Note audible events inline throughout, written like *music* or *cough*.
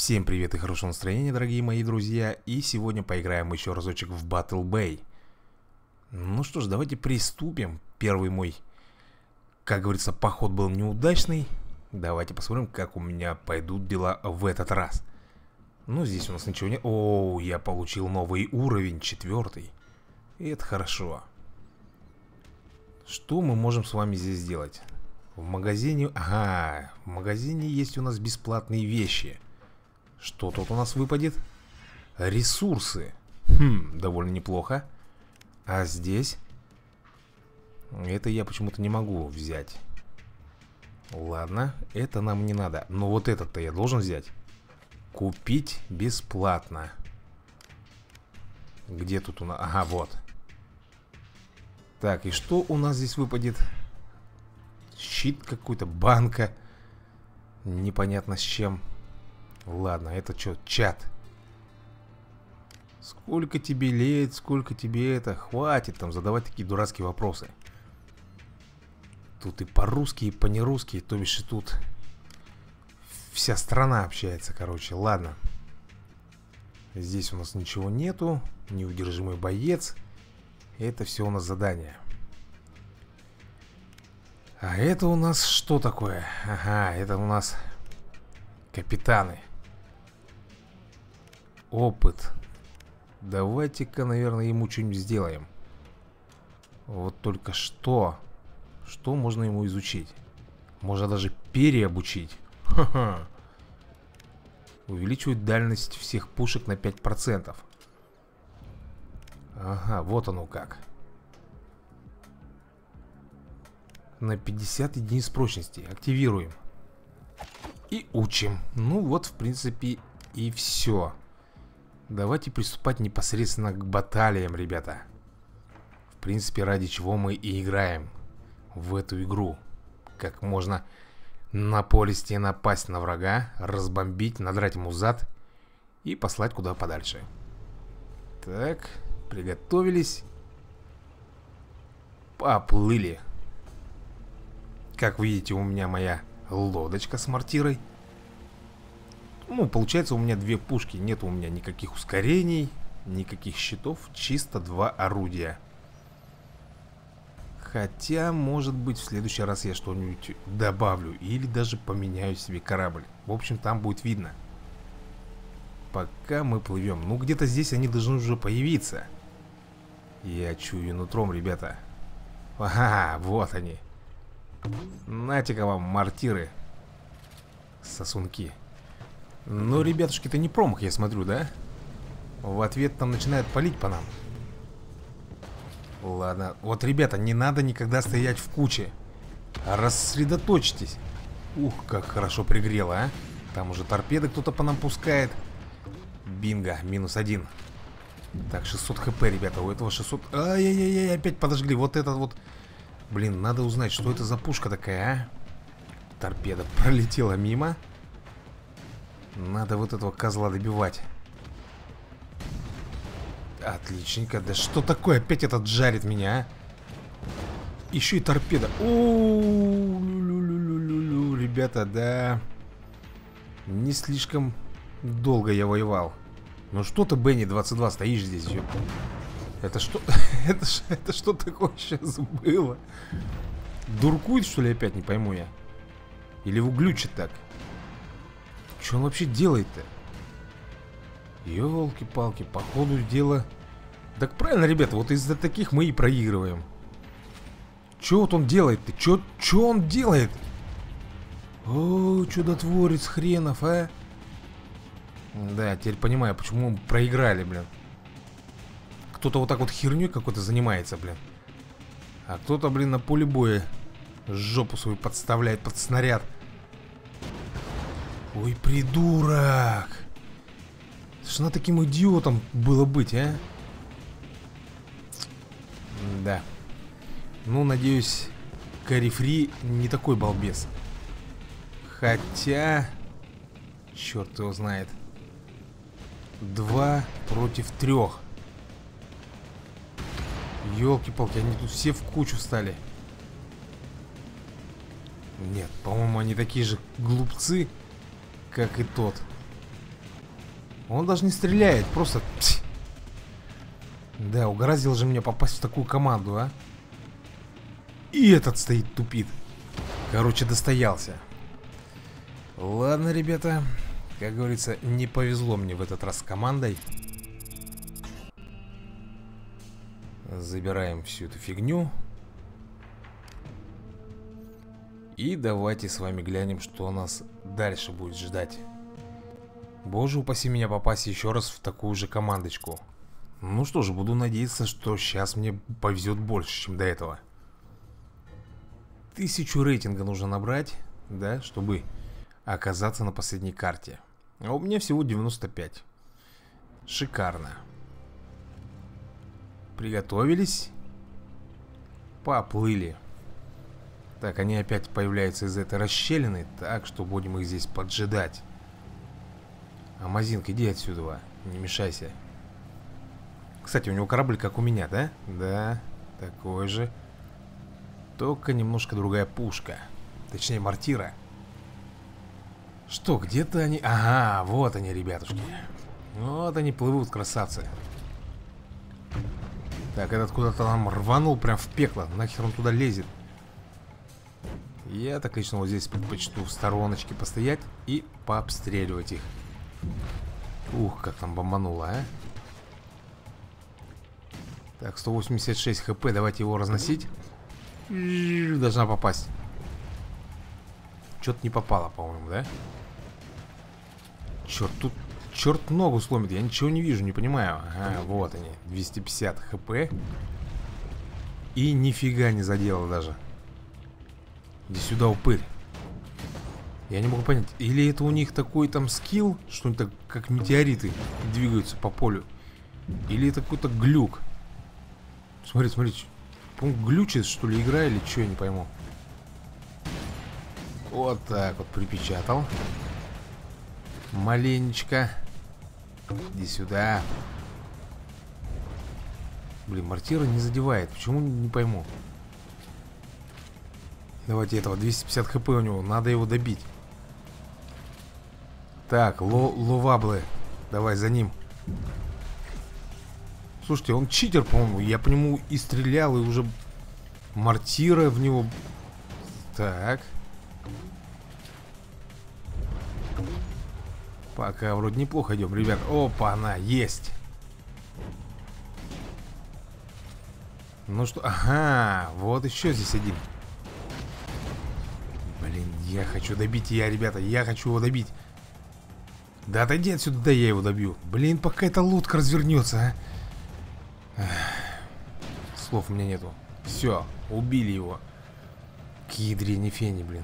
Всем привет и хорошего настроения, дорогие мои друзья. И сегодня поиграем еще разочек в Battle Bay. Ну что ж, давайте приступим. Первый мой, как говорится, поход был неудачный. Давайте посмотрим, как у меня пойдут дела в этот раз. Ну, здесь у нас ничего нет О, я получил новый уровень, четвертый. И это хорошо. Что мы можем с вами здесь сделать? В магазине... Ага, в магазине есть у нас бесплатные вещи что тут у нас выпадет? Ресурсы. Хм, довольно неплохо. А здесь? Это я почему-то не могу взять. Ладно, это нам не надо. Но вот этот-то я должен взять. Купить бесплатно. Где тут у нас? Ага, вот. Так, и что у нас здесь выпадет? Щит какой-то, банка. Непонятно с чем. Ладно, это что, чат? Сколько тебе лет, сколько тебе это? Хватит там задавать такие дурацкие вопросы. Тут и по-русски, и по-нерусски, то бишь и тут вся страна общается, короче. Ладно. Здесь у нас ничего нету. Неудержимый боец. Это все у нас задание. А это у нас что такое? Ага, это у нас капитаны. Опыт. Давайте-ка, наверное, ему что-нибудь сделаем. Вот только что. Что можно ему изучить? Можно даже переобучить. Ха-ха. Увеличивает дальность всех пушек на 5%. Ага, вот оно как. На 50 единиц прочности. Активируем. И учим. Ну вот, в принципе, и все. Давайте приступать непосредственно к баталиям, ребята. В принципе, ради чего мы и играем в эту игру. Как можно на полисте напасть на врага, разбомбить, надрать ему зад и послать куда подальше. Так, приготовились. Поплыли. Как видите, у меня моя лодочка с мортирой. Ну, получается, у меня две пушки. Нет у меня никаких ускорений, никаких щитов. Чисто два орудия. Хотя, может быть, в следующий раз я что-нибудь добавлю. Или даже поменяю себе корабль. В общем, там будет видно. Пока мы плывем. Ну, где-то здесь они должны уже появиться. Я чую нутром, ребята. Ага, вот они. Нате-ка вам, мортиры. Сосунки. Ну, ребятушки, это не промах, я смотрю, да? В ответ там начинают палить по нам. Ладно. Вот, ребята, не надо никогда стоять в куче. Рассредоточьтесь. Ух, как хорошо пригрело, а. Там уже торпеды кто-то по нам пускает. Бинго, минус один. Так, 600 хп, ребята, у этого 600... Ай-яй-яй, опять подожгли. Вот этот вот... Блин, надо узнать, что это за пушка такая, а? Торпеда пролетела мимо. Надо вот этого козла добивать. Отличненько. Да что такое? Опять этот жарит меня, а? Еще и торпеда. О, ребята, да. Не слишком долго я воевал. Ну что ты, Бенни 22, стоишь здесь? Ёп. Это что? *laughs* это, это что такое сейчас было? Дуркует, что ли, опять? Не пойму я. Или его глючит так? Что он вообще делает-то? Ёлки-палки, по ходу дела... Так правильно, ребята, вот из-за таких мы и проигрываем. Чё вот он делает-то? Чё, чё он делает? О, чудотворец хренов, а? Да, теперь понимаю, почему мы проиграли, блин. Кто-то вот так вот херней какой-то занимается, блин. А кто-то, блин, на поле боя жопу свою подставляет под снаряд. Ой, придурок! Что таким идиотом было быть, а? Да. Ну, надеюсь, Карифри не такой балбес. Хотя... Черт его знает. Два против трех. Елки-палки, они тут все в кучу встали. Нет, по-моему, они такие же глупцы, как и тот. Он даже не стреляет, просто... Да, угораздил же меня попасть в такую команду, а? И этот стоит, тупит. Короче, достоялся. Ладно, ребята. Как говорится, не повезло мне в этот раз с командой. Забираем всю эту фигню. И давайте с вами глянем, что нас дальше будет ждать. Боже упаси меня попасть еще раз в такую же командочку. Ну что же, буду надеяться, что сейчас мне повезет больше, чем до этого. Тысячу рейтинга нужно набрать, да, чтобы оказаться на последней карте. А у меня всего 95. Шикарно. Приготовились. Поплыли. Так, они опять появляются из этой расщелины, так что будем их здесь поджидать. Амазинка, иди отсюда, не мешайся. Кстати, у него корабль как у меня, да? Да, такой же. Только немножко другая пушка. Точнее, мортира. Что, где-то они... Ага, вот они, ребятушки. Вот они плывут, красавцы. Так, этот куда-то нам рванул прям в пекло. Нахер он туда лезет? Я так лично вот здесь предпочту в стороночке постоять и пообстреливать их. Ух, как там бомбануло, а. Так, 186 хп, давайте его разносить. Должна попасть. Что-то не попало, по-моему, да? Черт, тут черт ногу сломит. Я ничего не вижу, не понимаю. Ага, вот они. 250 хп. И нифига не задело даже. Иди сюда, упырь. Я не могу понять. Или это у них такой там скилл, что они так, как метеориты, двигаются по полю. Или это какой-то глюк. Смотри, смотри. По-моему, глючит, что ли, игра или что, я не пойму. Вот так вот припечатал. Маленечко. Иди сюда. Блин, мортира не задевает. Почему, не пойму. Давайте этого. 250 хп у него. Надо его добить. Так, ло ловаблы. Давай за ним. Слушайте, он читер, по-моему. Я по нему и стрелял, и уже мортира в него. Так. Пока вроде неплохо идем, ребят. Опа, она есть. Ну что, ага, вот еще здесь один. Я хочу добить я, ребята, я хочу его добить. Да отойди отсюда, да я его добью. Блин, пока эта лодка развернется, а. Слов у меня нету. Все, убили его. К ядрене фени, блин.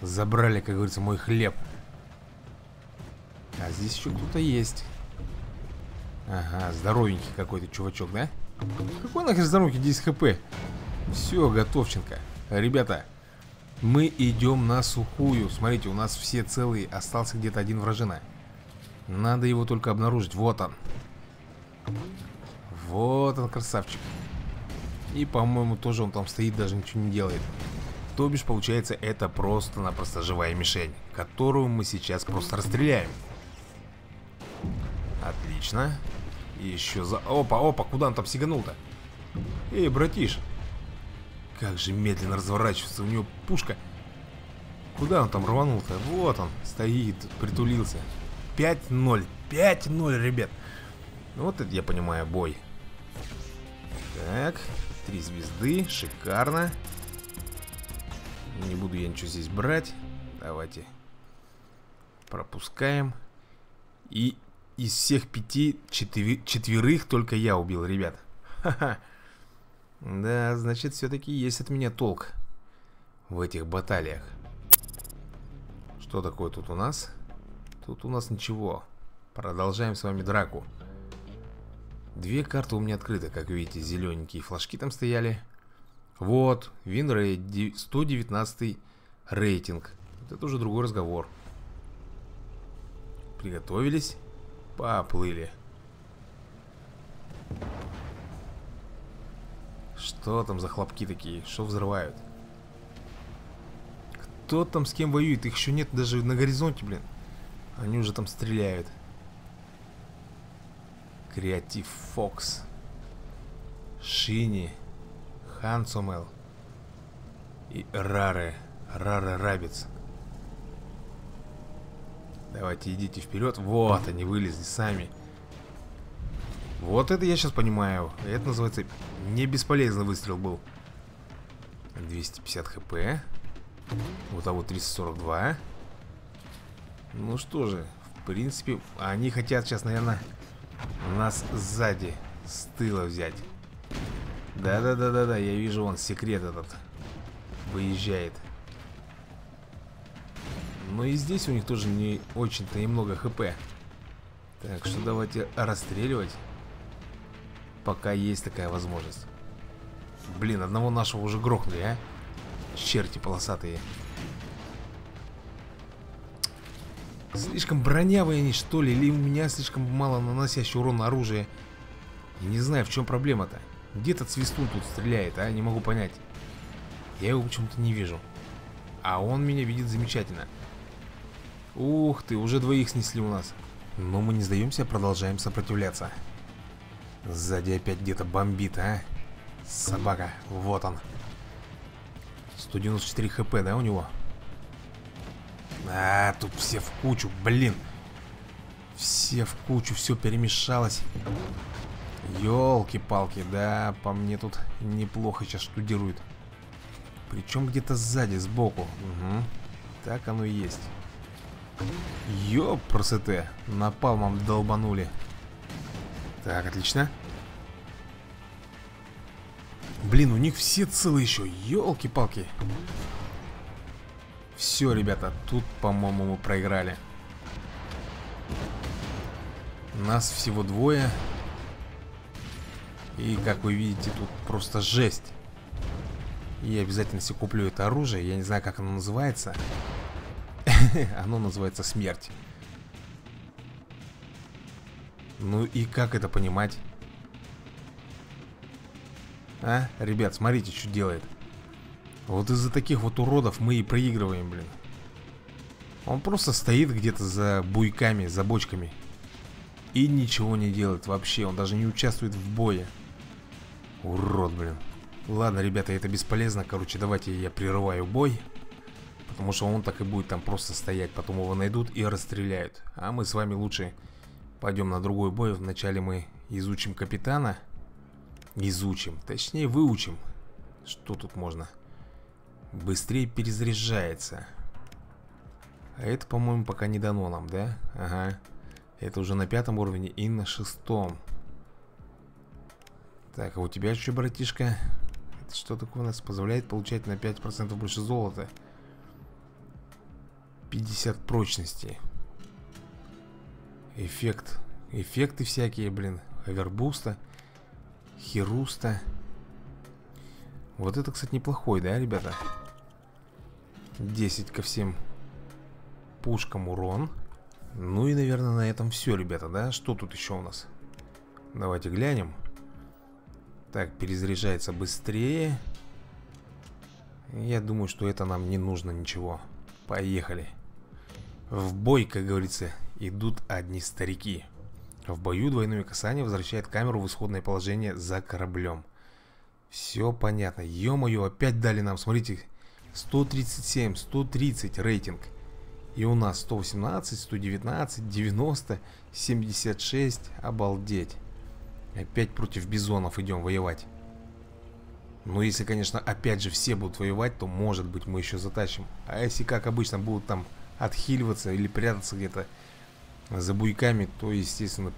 Забрали, как говорится, мой хлеб. А здесь еще кто-то есть. Ага, здоровенький какой-то чувачок, да? Какой нахер здоровенький 10 хп? Все, готовченко. Ребята, мы идем на сухую. Смотрите, у нас все целые. Остался где-то один вражина. Надо его только обнаружить. Вот он. Вот он, красавчик. И, по-моему, тоже он там стоит, даже ничего не делает. То бишь, получается, это просто-напросто живая мишень, которую мы сейчас просто расстреляем. Отлично. Еще за... Опа, опа, куда он там сиганул-то? Эй, братиш. Как же медленно разворачивается у него пушка. Куда он там рванул-то? Вот он, стоит, притулился. 5-0. 5-0, ребят. Вот это я понимаю, бой. Так, три звезды, шикарно. Не буду я ничего здесь брать. Давайте пропускаем. И из всех пяти четвер... четверых только я убил, ребят. Ха-ха. Да, значит, все-таки есть от меня толк в этих баталиях. Что такое тут у нас? Тут у нас ничего. Продолжаем с вами драку. Две карты у меня открыты, как видите, зелененькие флажки там стояли. Вот, Win rate, 119 рейтинг. Это уже другой разговор. Приготовились. Поплыли. Что там за хлопки такие? Что взрывают? Кто там с кем воюет? Их еще нет даже на горизонте, блин. Они уже там стреляют. Креатив Фокс. Шини. Хансомел. И Раре. Раре Рабиц. Давайте идите вперед. Вот они вылезли сами. Вот это я сейчас понимаю. Это называется не бесполезный выстрел был. 250 хп. Вот того 342. Ну что же, в принципе, они хотят сейчас, наверное, нас сзади, с тыла взять. Да-да-да-да-да, я вижу, он секрет этот выезжает. Но и здесь у них тоже не очень-то и много хп. Так что давайте расстреливать. Пока есть такая возможность. Блин, одного нашего уже грохнули, а? Черти полосатые. Слишком бронявые они, что ли? Или у меня слишком мало наносящий урон оружия? Я не знаю, в чем проблема-то. Где этот свистун тут стреляет, а? Не могу понять. Я его почему-то не вижу. А он меня видит замечательно. Ух ты, уже двоих снесли у нас. Но мы не сдаемся, продолжаем сопротивляться. Сзади опять где-то бомбит, а? Собака, вот он. 194 хп, да, у него? А, тут все в кучу, блин. Все в кучу, все перемешалось. Елки-палки, да, по мне тут неплохо сейчас штудирует. Причем где-то сзади, сбоку. Угу. Так оно и есть. Ёпросоте, напалмом долбанули. Так, отлично. Блин, у них все целые еще, елки-палки. Все, ребята, тут, по-моему, мы проиграли. Нас всего двое. И, как вы видите, тут просто жесть. Я обязательно себе куплю это оружие. Я не знаю, как оно называется. *laughs* Оно называется смерть. Ну и как это понимать? А, ребят, смотрите, что делает. Вот из-за таких вот уродов мы и проигрываем, блин. Он просто стоит где-то за буйками, за бочками. И ничего не делает вообще. Он даже не участвует в бое. Урод, блин. Ладно, ребята, это бесполезно. Короче, давайте я прерываю бой. Потому что он так и будет там просто стоять. Потом его найдут и расстреляют. А мы с вами лучше пойдем на другой бой. Вначале мы изучим капитана. Изучим. Точнее, выучим. Что тут можно? Быстрее перезаряжается. А это, по-моему, пока не дано нам, да? Ага. Это уже на пятом уровне и на шестом. Так, а у тебя что, братишка? Это что такое у нас? Позволяет получать на 5% больше золота. 50 прочности. Эффект. Эффекты всякие, блин. Овербуста. Хируста. Вот это, кстати, неплохой, да, ребята? 10 ко всем пушкам урон. Ну и, наверное, на этом все, ребята, да? Что тут еще у нас? Давайте глянем. Так, перезаряжается быстрее. Я думаю, что это нам не нужно ничего. Поехали. В бой, как говорится, идут одни старики. В бою двойное касание возвращает камеру в исходное положение за кораблем. Все понятно. Ё-моё, опять дали нам, смотрите, 137, 130 рейтинг. И у нас 118, 119, 90, 76. Обалдеть. Опять против бизонов идем воевать. Ну, если, конечно, опять же все будут воевать, то, может быть, мы еще затащим. А если, как обычно, будут там отхиливаться или прятаться где-то за буйками, то, естественно,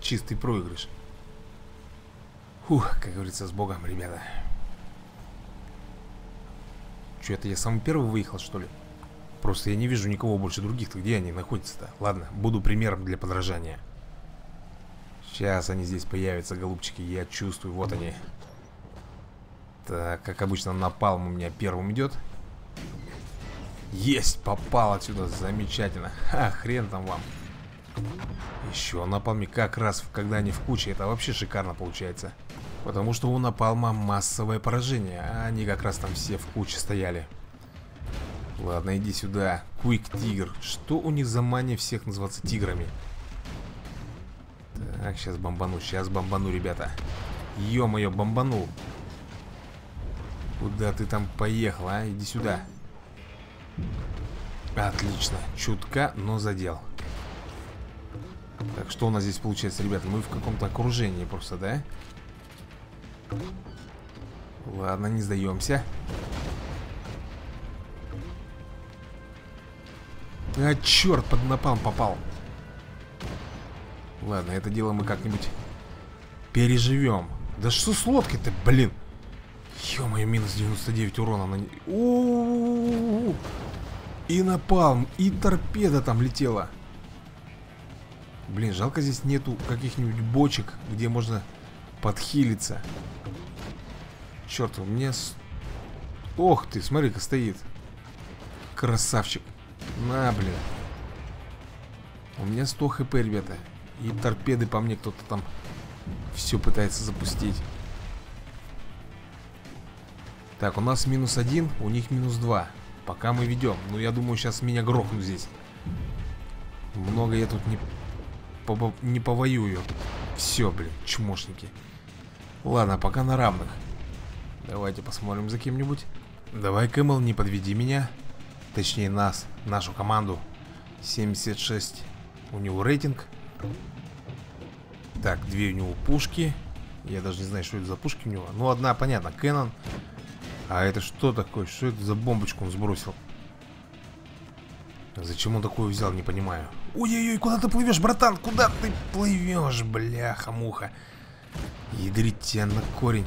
чистый проигрыш. Фух, как говорится, с Богом, ребята. Что, это я самый первый выехал, что ли? Просто я не вижу никого больше других-то. Где они находятся-то? Ладно, буду примером для подражания. Сейчас они здесь появятся, голубчики. Я чувствую, вот они. Так, как обычно, напалм у меня первым идет. Есть, попал отсюда, замечательно. Ха, хрен там вам. Еще напалме как раз, когда они в куче, это вообще шикарно получается. Потому что у Напалма массовое поражение, а они как раз там все в куче стояли. Ладно, иди сюда. Куик Тигр. Что у них за мания всех называться тиграми? Так, сейчас бомбану, сейчас бомбану, ребята Ё-моё, бомбанул Куда ты там поехал, а? Иди сюда Отлично, чутка, но задел Так, что у нас здесь получается, ребята? Мы в каком-то окружении просто, да? Ладно, не сдаемся. А, черт, под напалм попал. Ладно, это дело мы как-нибудь переживем. Да что с лодкой-то, блин? Ё-моё, минус 99 урона на... У И напалм, и торпеда там летела Блин, жалко здесь нету каких-нибудь бочек, где можно подхилиться. Черт, у меня... Ох ты, смотри-ка стоит. Красавчик. На, блин. У меня 100 хп, ребята. И торпеды по мне кто-то там Все пытается запустить. Так, у нас минус один У них минус два. Пока мы ведем Ну, я думаю, сейчас меня грохнут здесь. Много я тут не, по не повоюю. Все, блин, чмошники. Ладно, пока на равных. Давайте посмотрим за кем-нибудь. Давай, Кэмэл, не подведи меня. Точнее нас, нашу команду. 76 У него рейтинг. Так, две у него пушки. Я даже не знаю, что это за пушки у него. Ну, одна, понятно, Кэнон. А это что такое? Что это за бомбочку он сбросил? Зачем он такую взял, не понимаю Ой-ой-ой, куда ты плывешь, братан? Куда ты плывешь, бляха-муха Ядрить тебя на корень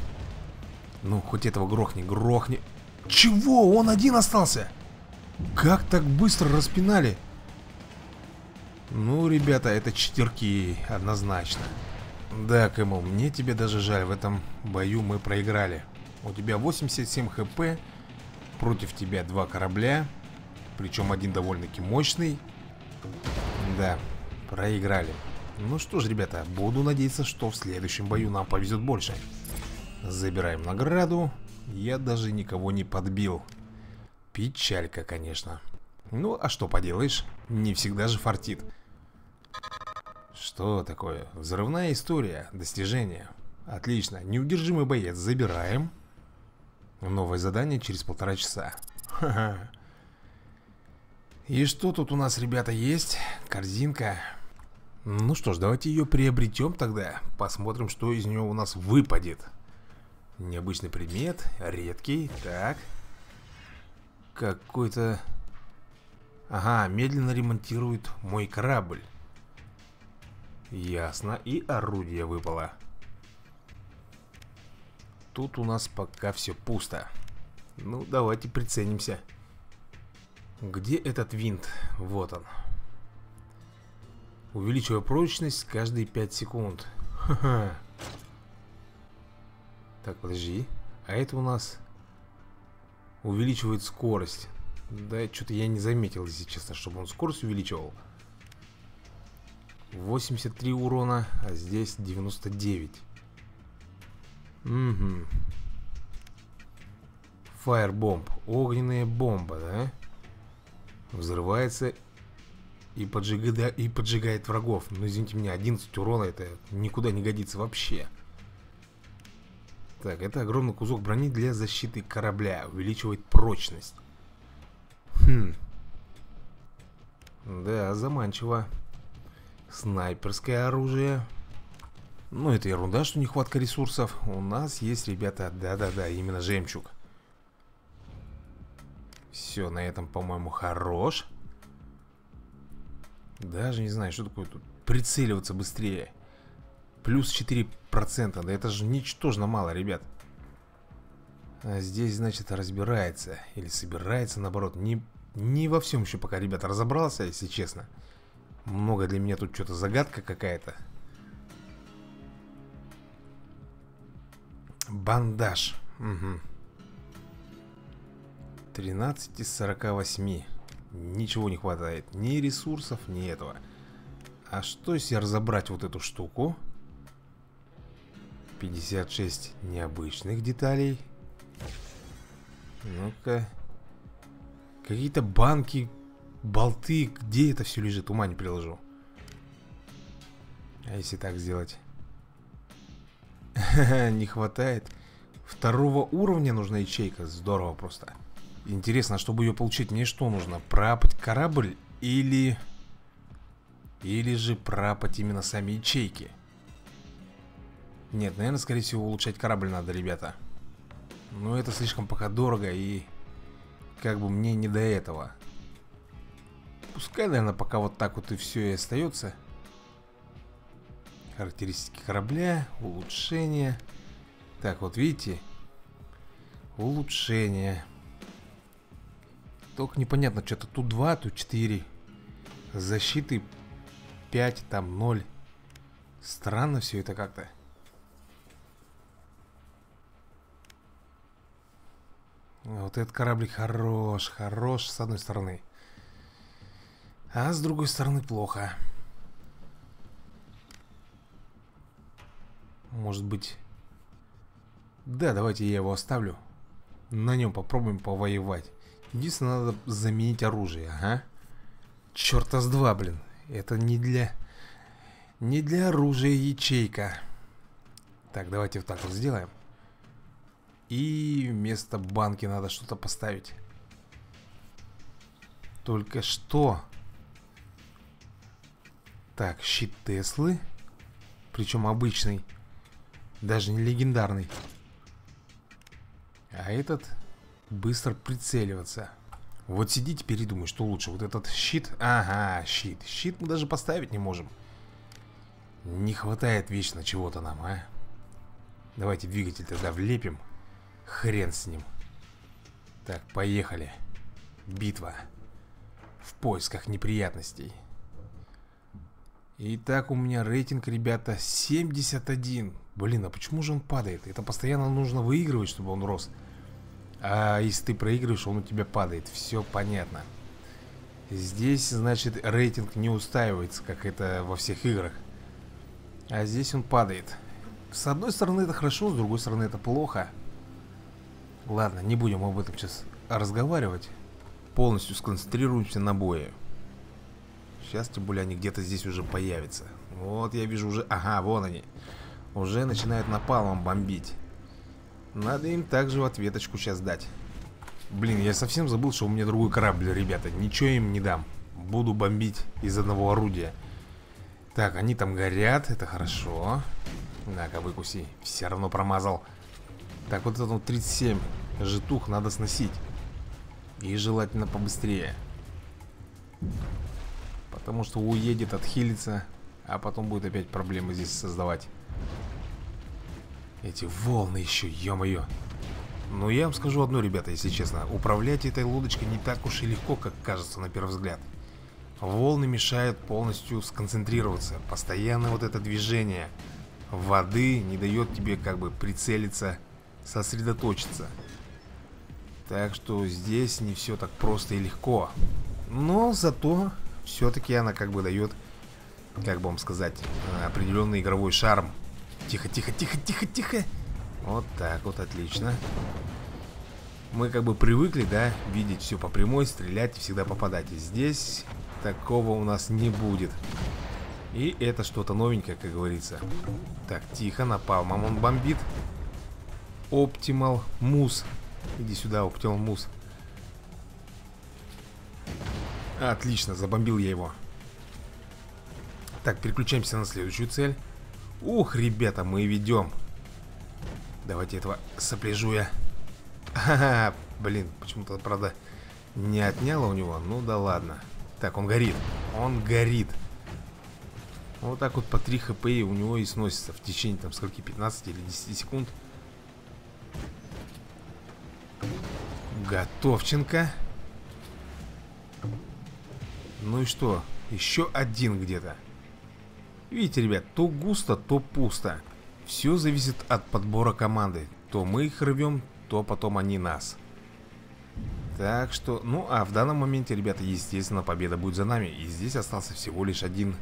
Ну, хоть этого грохни, грохни чего? Он один остался? Как так быстро распинали? Ну, ребята, это четверки, однозначно. Да, Кэмл, мне тебе даже жаль, в этом бою мы проиграли. У тебя 87 хп, против тебя два корабля, причем один довольно-таки мощный. Да, проиграли. Ну что ж, ребята, буду надеяться, что в следующем бою нам повезет больше. Забираем награду. Я даже никого не подбил. Печалька, конечно. Ну, а что поделаешь? Не всегда же фартит. Что такое? Взрывная история, достижение. Отлично. Неудержимый боец. Забираем. Новое задание через полтора часа. Ха-ха. И что тут у нас, ребята, есть? Корзинка. Ну что ж, давайте ее приобретем тогда. Посмотрим, что из нее у нас выпадет. Необычный предмет, редкий, так. Какой-то... Ага, медленно ремонтирует мой корабль. Ясно, и орудие выпало. Тут у нас пока все пусто. Ну, давайте приценимся. Где этот винт? Вот он. Увеличиваю прочность каждые 5 секунд. Ха-ха. Так, подожди. А это у нас увеличивает скорость. Да, что-то я не заметил, если честно, чтобы он скорость увеличивал. 83 урона, а здесь 99. Угу. Фаербомб. Огненная бомба, да? Взрывается и поджигает, и поджигает врагов. Но извините меня, 11 урона это никуда не годится вообще. Так, это огромный кусок брони для защиты корабля. Увеличивает прочность. Хм. Да, заманчиво. Снайперское оружие. Ну, это ерунда, что нехватка ресурсов. У нас есть, ребята, да-да-да, именно жемчуг. Все, на этом, по-моему, хорош. Даже не знаю, что такое тут. Прицеливаться быстрее. Плюс 4%. Да это же ничтожно мало, ребят. А здесь, значит, разбирается. Или собирается, наоборот. Не, не во всем еще пока, ребята, разобрался, если честно. Много для меня тут что-то загадка какая-то. Бандаж. Угу. 13 из 48. Ничего не хватает. Ни ресурсов, ни этого. А что если разобрать вот эту штуку? 56 необычных деталей. Ну-ка. Какие-то банки, болты. Где это все лежит? Ума не приложу. А если так сделать? *laughs* Не хватает. Второго уровня нужна ячейка. Здорово просто. Интересно, чтобы ее получить, мне что нужно? Пропать корабль или... Или же пропать именно сами ячейки? Нет, наверное, скорее всего, улучшать корабль надо, ребята. Но это слишком пока дорого и... Как бы мне не до этого. Пускай, наверное, пока вот так вот и все и остается. Характеристики корабля, улучшение. Так, вот видите? Улучшение. Только непонятно, что-то тут 2, тут 4. Защиты 5, там 0. Странно все это как-то. Вот этот кораблик хорош, хорош с одной стороны. А с другой стороны плохо. Может быть... Да, давайте я его оставлю. На нем попробуем повоевать. Единственное, надо заменить оружие, ага. Черта с два, блин. Это не для... Не для оружия ячейка. Так, давайте вот так вот сделаем. И вместо банки надо что-то поставить. Только что... Так, щит Теслы. Причем обычный. Даже не легендарный. А этот быстро прицеливаться. Вот сиди теперь и думай, что лучше. Вот этот щит. Ага, щит. Щит мы даже поставить не можем. Не хватает вечно чего-то нам, а. Давайте двигатель тогда влепим. Хрен с ним. Так, поехали. Битва. В поисках неприятностей. Итак, у меня рейтинг, ребята, 71. Блин, а почему же он падает? Это постоянно нужно выигрывать, чтобы он рос. А если ты проигрываешь, он у тебя падает. Все понятно. Здесь, значит, рейтинг не устаивается, как это во всех играх. А здесь он падает. С одной стороны это хорошо, с другой стороны это плохо. Ладно, не будем об этом сейчас разговаривать. Полностью сконцентрируемся на бое. Сейчас, тем более, они где-то здесь уже появятся. Вот я вижу уже... Ага, вон они. Уже начинают напалмом бомбить. Надо им также в ответочку сейчас дать. Блин, я совсем забыл, что у меня другой корабль, ребята. Ничего им не дам. Буду бомбить из одного орудия. Так, они там горят, это хорошо. На-ка, выкуси. Все равно промазал. Так, вот этот 37 житух надо сносить. И желательно побыстрее. Потому что уедет, отхилится, а потом будет опять проблемы здесь создавать. Эти волны еще, ё-моё. Но я вам скажу одно, ребята, если честно. Управлять этой лодочкой не так уж и легко, как кажется на первый взгляд. Волны мешают полностью сконцентрироваться. Постоянно вот это движение воды не дает тебе как бы прицелиться, сосредоточиться. Так что здесь не все так просто и легко. Но зато все-таки она как бы дает, как бы вам сказать, определенный игровой шарм. Тихо, тихо, тихо, тихо, тихо. Вот так вот, отлично. Мы как бы привыкли, да, видеть все по прямой, стрелять и всегда попадать. И здесь такого у нас не будет. И это что-то новенькое, как говорится. Так, тихо, напал, мам, он бомбит. Оптимал Мус. Иди сюда, Оптимал Мус. Отлично, забомбил я его. Так, переключаемся на следующую цель. Ух, ребята, мы ведем. Давайте этого сопляжуя. Ха-ха, блин, почему-то, правда, не отняло у него. Ну да ладно. Так, он горит. Он горит. Вот так вот по 3 хп у него и сносится в течение там скольки, 15 или 10 секунд. Готовченко. Ну и что? Еще один где-то. Видите, ребят, то густо, то пусто. Все зависит от подбора команды. То мы их рвем, то потом они нас. Так что, ну а в данном моменте, ребята, естественно, победа будет за нами. И здесь остался всего лишь один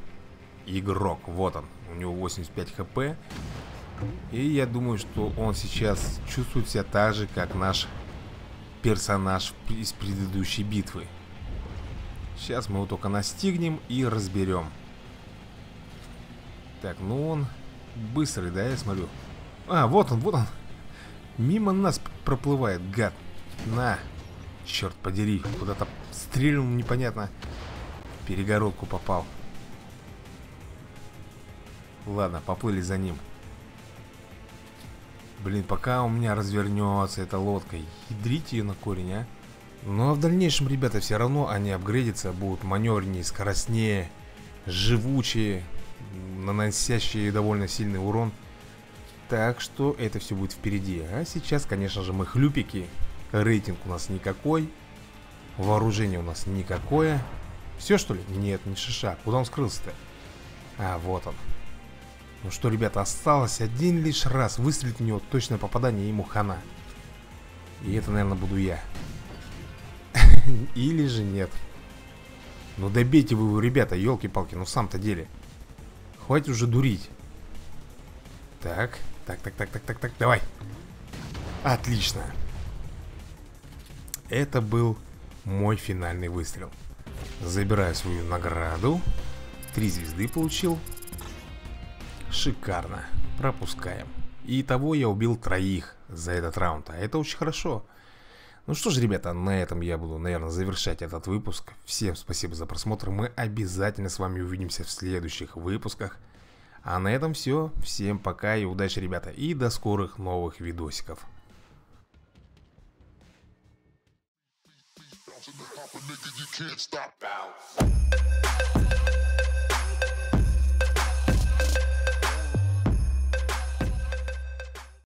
игрок. Вот он. У него 85 хп. И я думаю, что он сейчас чувствует себя так же, как наш персонаж из предыдущей битвы. Сейчас мы его только настигнем и разберем. Так, ну он быстрый, да, я смотрю. А, вот он, вот он. Мимо нас проплывает, гад. На. Черт подери, куда-то стрельнул непонятно. перегородку попал. Ладно, поплыли за ним. Блин, пока у меня развернется эта лодка, ядрите ее на корень, а. Ну а в дальнейшем, ребята, все равно они апгрейдятся, будут маневреннее, скоростнее, живучие, наносящие довольно сильный урон. Так что это все будет впереди. А сейчас, конечно же, мы хлюпики. Рейтинг у нас никакой. Вооружение у нас никакое. Все, что ли? Нет, не шиша. Куда он скрылся-то? А, вот он. Ну что, ребята, осталось один лишь раз выстрелить в него точное попадание ему хана. И это, наверное, буду я. *laughs* Или же нет. Ну добейте вы его, ребята, елки-палки, ну в самом-то деле. Хватит уже дурить. Так, так, так, так, так, так, так, давай. Отлично. Это был мой финальный выстрел. Забираю свою награду. Три звезды получил. Шикарно. Пропускаем. И того я убил троих за этот раунд. А это очень хорошо. Ну что ж, ребята, на этом я буду, наверное, завершать этот выпуск. Всем спасибо за просмотр. Мы обязательно с вами увидимся в следующих выпусках. А на этом все. Всем пока и удачи, ребята. И до скорых новых видосиков. nigga, you can't stop. Bounce.